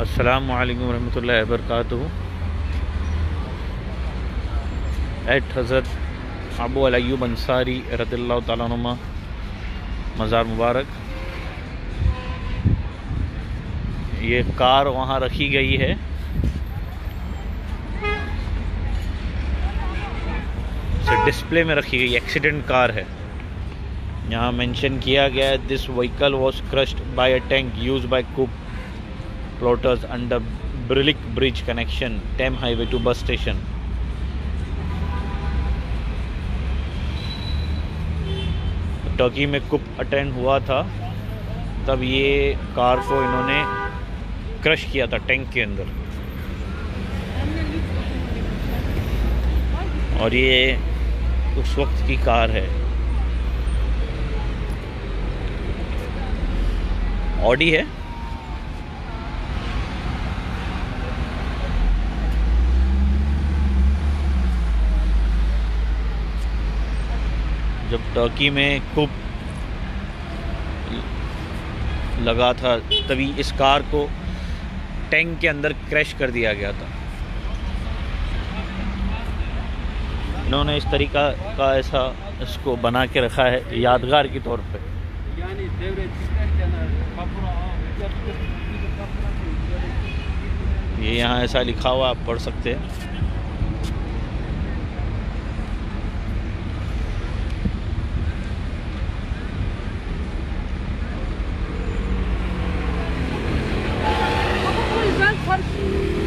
अस्सलाम वालेकुम रहमतुल्लाहि वबरकातुहू एट हज़रत अबू अयूब अंसारी रदल्ला तमा मज़ार मुबारक ये कार वहाँ रखी गई है। डिस्प्ले में रखी गई एक्सीडेंट कार है। यहाँ मेंशन किया गया है this vehicle was crushed by a tank used by coup plotters under ब्रिलिक bridge connection TEM highway to bus station Turkey में कुप अटेंड हुआ था, तब ये कार को इन्होंने क्रश किया था टैंक के अंदर। और ये उस वक्त की कार है। ऑडी है? जब टर्की में कुप लगा था तभी इस कार को टैंक के अंदर क्रैश कर दिया गया था। इन्होंने इस तरीका का ऐसा इसको बना के रखा है यादगार के तौर पे। ये यहाँ ऐसा लिखा हुआ आप पढ़ सकते हैं। Yes.